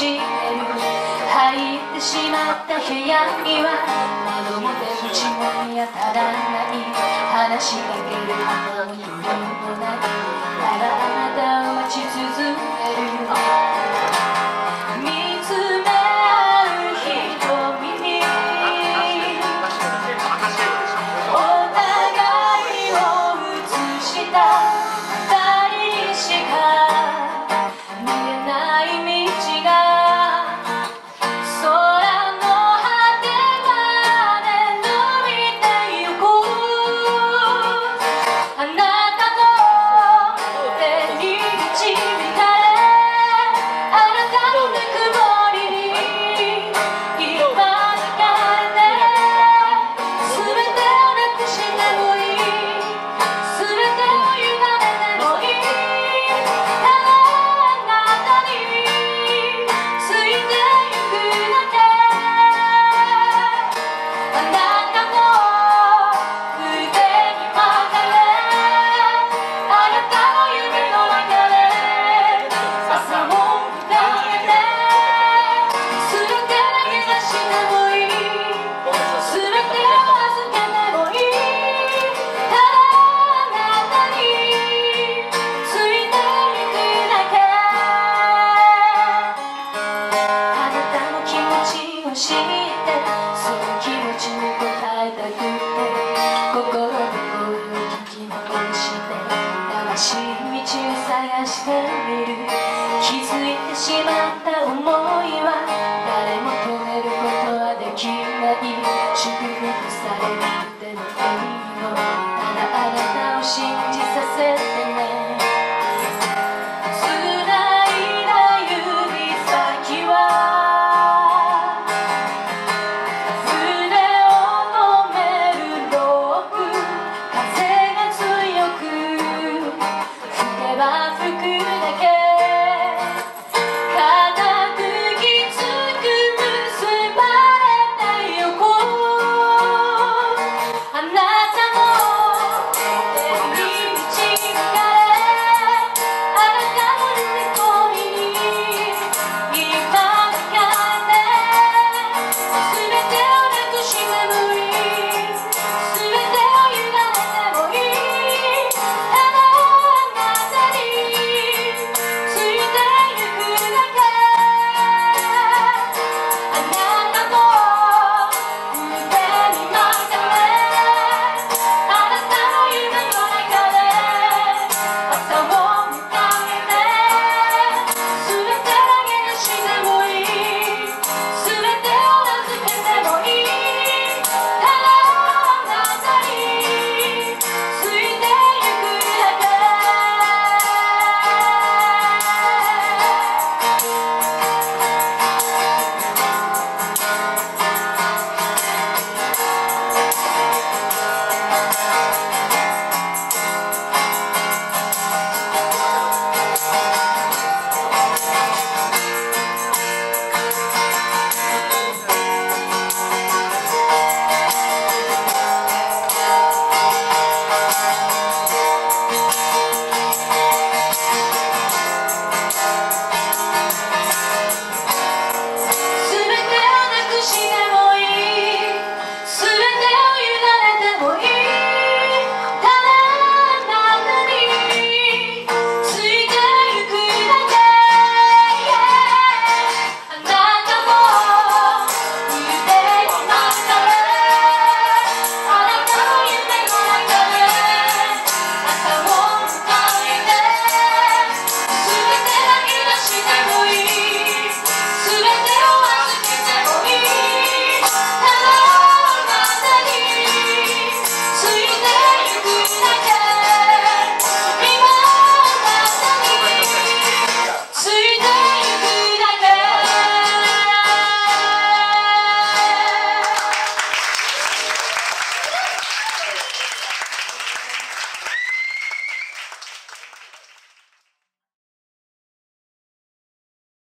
てる入ってしまった部屋には窓も出口も見当たらない。話しかけることに。った思いは誰も止めることはできない。祝福されるのものいのただあなたを信じさせて